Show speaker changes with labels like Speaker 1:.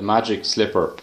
Speaker 1: The Magic Slipper.